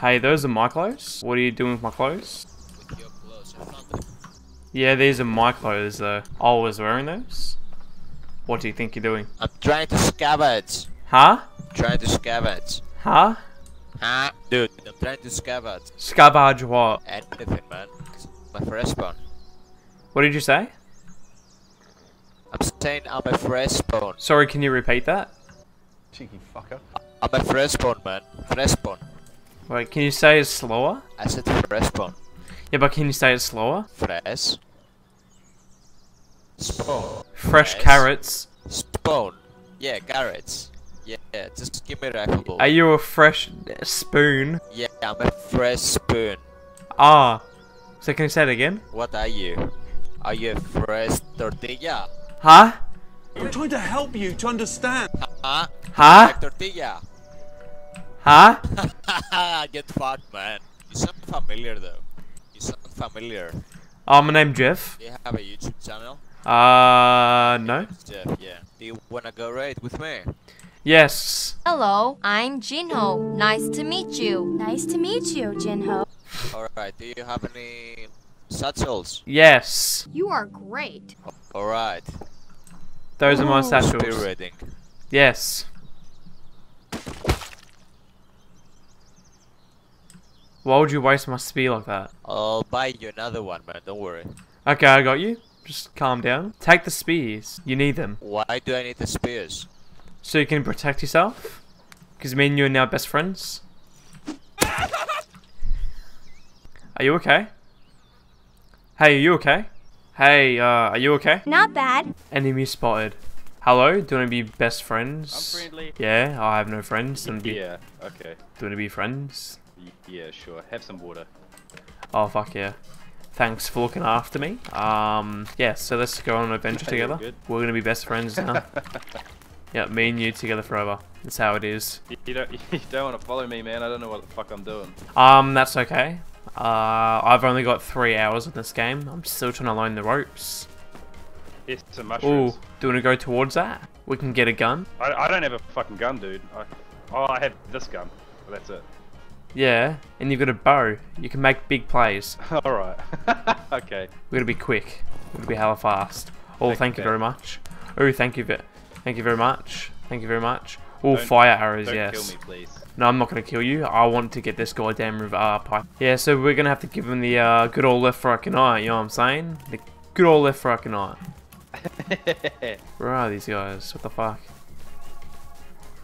Hey, those are my clothes. What are you doing with my clothes? Your clothes, I found them. Yeah, these are my clothes though. Oh, I was wearing those. What do you think you're doing? I'm trying to scavenge. Huh? Trying to scavenge. Huh? Huh? Dude, I'm trying to scavenge. Scavenge what? Anything, man. It's my fresh spawn. What did you say? I'm saying I'm a fresh spawn. Sorry, can you repeat that? Cheeky fucker. I'm a fresh spawn, man. Fresh spawn. Wait, can you say it slower? I said fresh spawn. Yeah, but can you say it slower? Fresh. Spawn. Fresh Yes. carrots. Spawn. Yeah, carrots. Yeah, yeah, just give me a rifle. ball. Are you a fresh spoon? Yeah, I'm a fresh spoon. Ah. So can you say it again? What are you? Are you a fresh tortilla? Huh? I'm trying to help you to understand. Huh? Huh? Like tortilla. Huh? Get fucked, man. You sound familiar though. You sound familiar. Oh, my name Jeff. Do you have a YouTube channel? Uh, no. It's Jeff, yeah. Do you wanna go raid with me? Yes. Hello, I'm Jinho. Nice to meet you. Nice to meet you, Jinho. Alright, do you have any satchels? Yes. You are great. Alright. Those are my Spear satchels. raiding. Yes. Why would you waste my spear like that? I'll buy you another one, man. Don't worry. Okay, I got you. Just calm down. Take the spears. You need them. Why do I need the spears? So you can protect yourself? Because me and you are now best friends? Are you okay? Hey, are you okay? Hey, uh, are you okay? Not bad. Enemy spotted. Hello? Do you want to be best friends? I'm friendly. Yeah, I have no friends. Do you be, Yeah, okay. do you want to be friends? Yeah, sure. Have some water. Oh, fuck yeah. Thanks for looking after me. Um, yeah, so let's go on an adventure Yeah, together. We're gonna be best friends now. yeah, me and you together forever. That's how it is. You, don't, you don't want to follow me, man. I don't know what the fuck I'm doing. Um, that's okay. Uh, I've only got three hours in this game. I'm still trying to learn the ropes. Here's some Ooh, do you want to go towards that? We can get a gun. I, I don't have a fucking gun, dude. I, oh, I have this gun. But that's it. Yeah, and you've got a bow. You can make big plays. Alright. okay. We're gonna be quick. We're gonna be hella fast. Oh, Thank thank you, you very much. Oh, thank you, thank you very much. Thank you very much. Oh, fire arrows, Don't yes. kill me, please. No, I'm not gonna kill you. I want to get this goddamn river uh, pipe. Yeah, so we're gonna have to give him the uh, good old left for an eye. You know what I'm saying? The good old left for an eye. Where are these guys? What the fuck?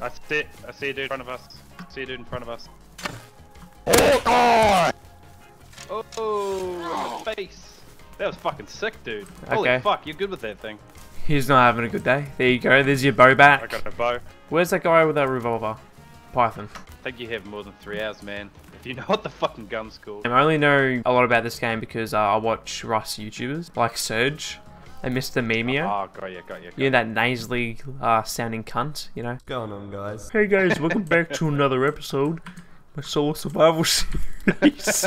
I see it. I see a dude in front of us. I see a dude in front of us. Oh, in the face. That was fucking sick, dude. Holy fuck, you're good with that thing. He's not having a good day. There you go. There's your bow back. I got a bow. Where's that guy with that revolver? Python. I think you have more than three hours, man. If you know what the fucking gun's called. I only know a lot about this game because uh, I watch Rust YouTubers like Surge and Mr. Memeo. Oh, got you, got you. Got You know that nasally uh, sounding cunt, you know? What's Going on, guys? Hey guys, welcome back to another episode. My solo survival series.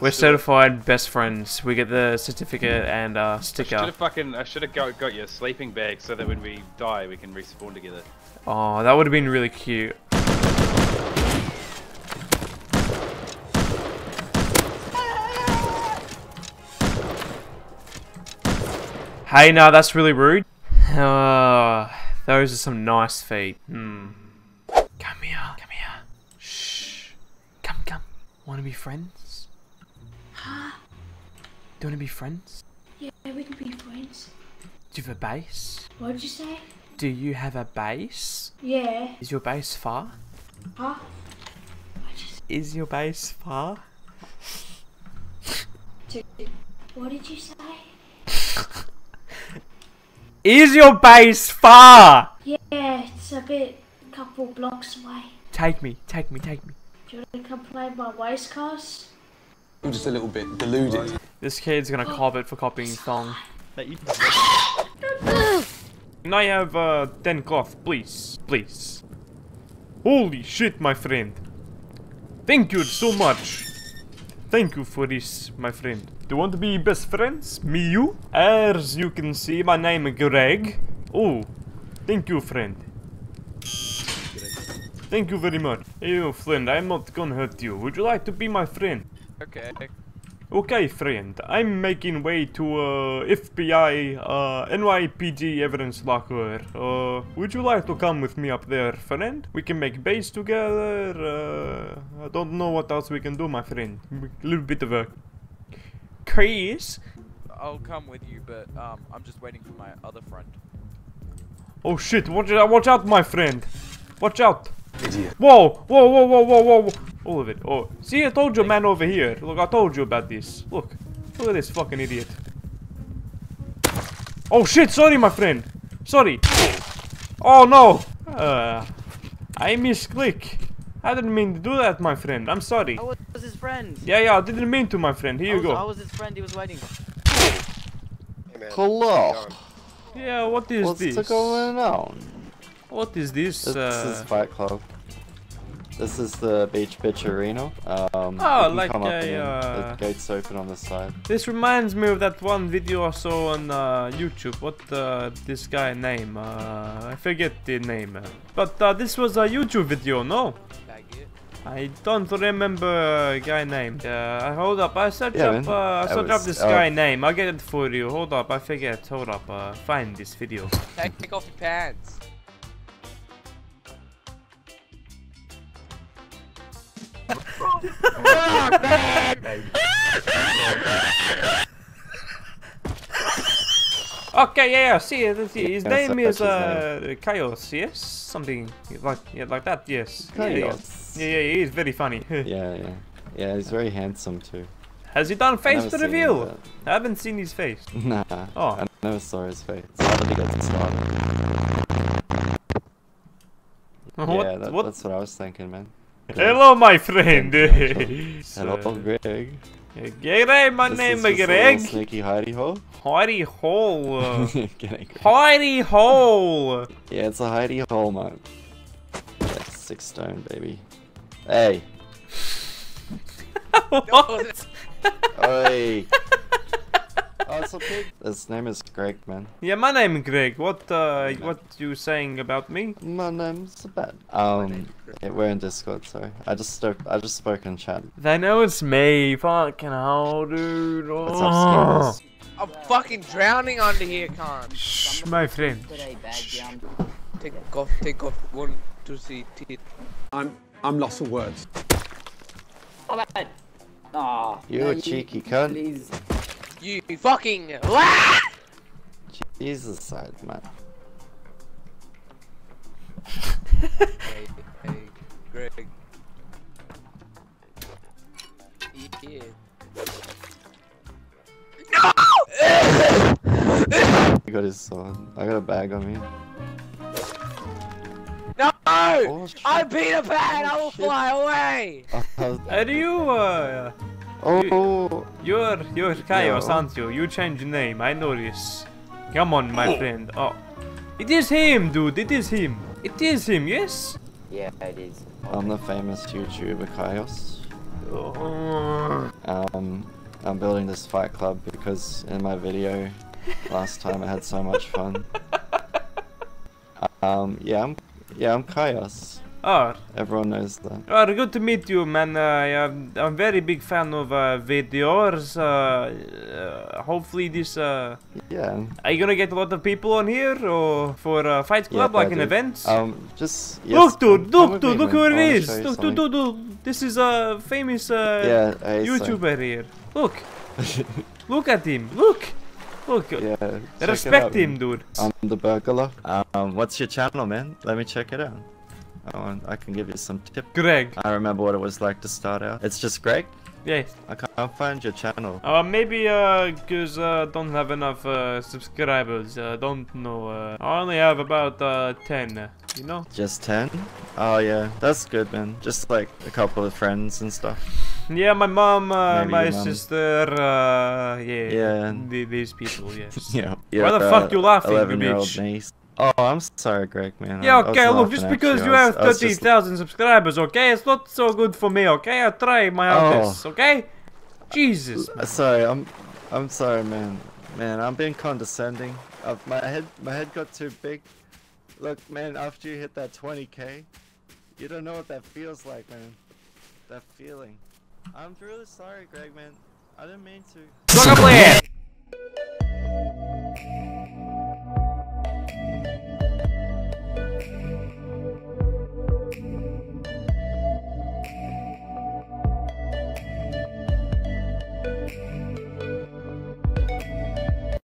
We're certified best friends. We get the certificate and uh, Should have fucking. I should have got, got you a sleeping bag so that when we die we can respawn together. Oh, that would have been really cute. Hey, no, that's really rude. Uh, those are some nice feet. Hmm. Come here, come here. Shh. Come, come. Want to be friends? Huh? Do you want to be friends? Yeah, we can be friends. Do you have a base? What did you say? Do you have a base? Yeah. Is your base far? Huh? Just. Is your base far? What did you say? Is your base far? Yeah, it's a bit, a couple blocks away. Take me, take me, take me. Do you want to come play my race cars? I'm just a little bit deluded. This kid's gonna cop it for copying song. Can I have uh, 10 cloth, please? Please. Holy shit, my friend. Thank you so much. Thank you for this, my friend. Do you want to be best friends? Me, you? As you can see, my name is Greg. Oh, thank you, friend. Thank you very much. Hey, friend, I'm not gonna hurt you. Would you like to be my friend? Okay. Okay, friend. I'm making way to uh, FBI uh, NYPD evidence locker. Uh, would you like to come with me up there, friend? We can make base together. Uh, I don't know what else we can do, my friend. A little bit of a Chris. I'll come with you, but um, I'm just waiting for my other friend. Oh shit! Watch out! Watch out, my friend! Watch out! Idiot. Whoa! Whoa! Whoa! Whoa! Whoa! Whoa! All of it. Oh, see, I told you, man, over here. Look, I told you about this. Look, look at this fucking idiot. Oh shit! Sorry, my friend. Sorry. Oh no! Uh, I misclick. I didn't mean to do that, my friend. I'm sorry. I was his friend. Yeah, yeah, I didn't mean to, my friend. Here I you was, I go. was his friend. He was waiting. Hello. Yeah, what is What's this? going on? What is this? This, this is Uh, Fight Club. This is the Beach Bitch Arena. Um, Oh, like come a, in. uh, The gates open on the side. This reminds me of that one video I saw on uh, YouTube. What uh, this guy name? Uh, I forget the name. uh, But uh, this was a YouTube video, no? I don't remember uh, guy name. Uh, hold up, I search Yeah, up. Uh, I That search up this uh, guy name. I'll get it for you. Hold up, I forget. Hold up. Uh, find this video. Take, take off your pants. Okay, yeah, yeah. See, see his name is uh, Chaos. Yes, something like yeah, like that. Yes. Yeah, yeah. Yeah, yeah, he's very funny. Yeah, yeah. Yeah, he's very handsome too. Has he done face to seen him. I haven't seen his face. Nah. Oh. I never saw his face. How did he get started? what? yeah, that, what? that's what I was thinking, man. Hello, my friend. Hello, Greg. G'day, my This name is is just a little Greg. Sneaky hidey hole. Hidey hole. Hidey hole. Yeah, it's a hidey hole, man. Yeah, six stone, baby. Hey, what? oi. Oh, it's pig. His name is Greg, man. Yeah, my name is Greg. What? Uh, what you saying about me? My name's Ben. Um, yeah, we're in Discord, sorry. I just spoke. I just spoke in chat. They know it's me. Fucking hell, dude. What's Oh. up, Skittles? I'm fucking drowning under here, Khan. Shh, my friend. Take off, take off. One, two, three, teeth. I'm I'm lost for words. Aw. You no, a cheeky cunt. Please. You fucking. Jesus side, man. hey, hey, Greg. Yeah. He got his sword. I got a bag on me. No! Oh. I'm Peter Pan! I will Shit. fly away! Oh, Are you? Uh, oh, you're you're Chaos, No. aren't you? You changed your name. I know this. Come on, my friend. Oh, it is him, dude. It is him. It is him. Yes. Yeah, it is. I'm the famous YouTuber Kyous. Oh. Um, I'm building this fight club because in my video last time I had so much fun. Um, yeah, I'm, yeah, I'm Kyous. Oh, Everyone knows that. oh, good to meet you, man. Uh, I'm, I'm very big fan of uh, videos. Uh, uh, hopefully, this. Uh, Yeah. are you gonna get a lot of people on here, or for uh, Fight Club, yeah, like an event? Um, just yes, look, dude, look, dude, look who I it wanna is. show you Look, dude, dude, dude. This is a famous uh, Yeah, hey, so- YouTuber here. Look, look at him. Look, look. yeah. check it Respect out, him, man. dude. I'm the burglar. Um, what's your channel, man? Let me check it out. I, want, I can give you some tips. Greg. I remember what it was like to start out. It's just Greg. Yes. I can't find your channel. Uh, maybe uh, cause uh, don't have enough uh, subscribers. Uh, don't know. Uh, I only have about uh, ten. Uh, you know. Just 10? Oh yeah, that's good man. Just like a couple of friends and stuff. Yeah, my mom, uh, my mum. sister. Uh, yeah. Yeah. the- these people. Yes. Yeah. Why the fuck you laughing, you 11 year old bitch? niece. Oh, I'm sorry, Greg, man. Yeah, I- I was okay, look, just because you was- have I was just- 30,000 subscribers, okay? It's not so good for me, okay? I try my Oh. hardest, okay? Jesus. Uh, Sorry, I'm, I'm sorry, man. Man, I'm being condescending. Uh, my head, my head got too big. Look, man, after you hit that 20k, You don't know what that feels like, man. That feeling. I'm really sorry, Greg, man. I didn't mean to. Play!